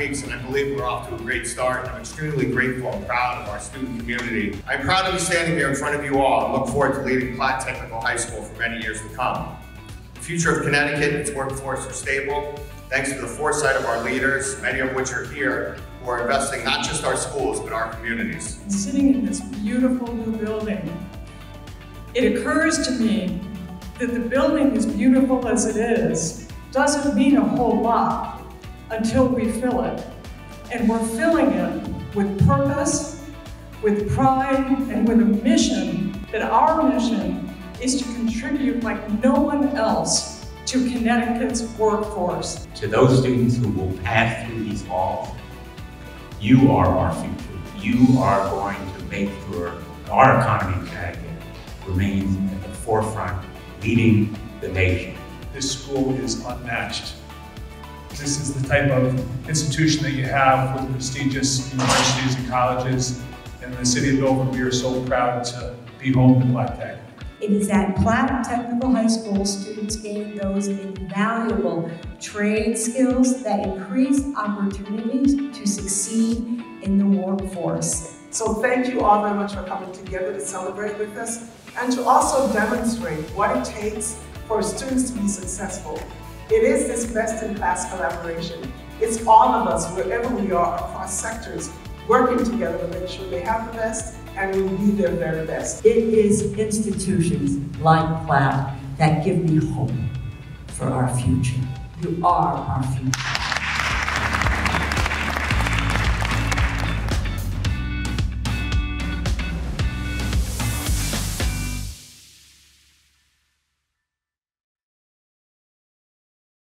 weeks, and I believe we're off to a great start. I'm extremely grateful and proud of our student community. I'm proud to be standing here in front of you all and look forward to leading Platt Technical High School for many years to come. The future of Connecticut and its workforce are stable, thanks to the foresight of our leaders, many of which are here, who are investing not just our schools, but our communities. Sitting in this beautiful new building, it occurs to me that the building, as beautiful as it is, doesn't mean a whole lot until we fill it. And we're filling it with purpose, with pride, and with a mission that our mission is to contribute like no one else to Connecticut's workforce. To those students who will pass through these halls, you are our future. You are going to make sure our economy in Connecticut remains at the forefront, leading the nation. This school is unmatched. This is the type of institution that you have with prestigious universities and colleges. In the city of Dover, we are so proud to be home to Platt Tech. It is at Platt Technical High School students gain those invaluable trade skills that increase opportunities to succeed in the workforce. So thank you all very much for coming together to celebrate with us and to also demonstrate what it takes for students to be successful. It is this best-in-class collaboration. It's all of us, wherever we are, across sectors, working together to make sure they have the best and we be their very best. It is institutions like Platt that give me hope for our future. You are our future.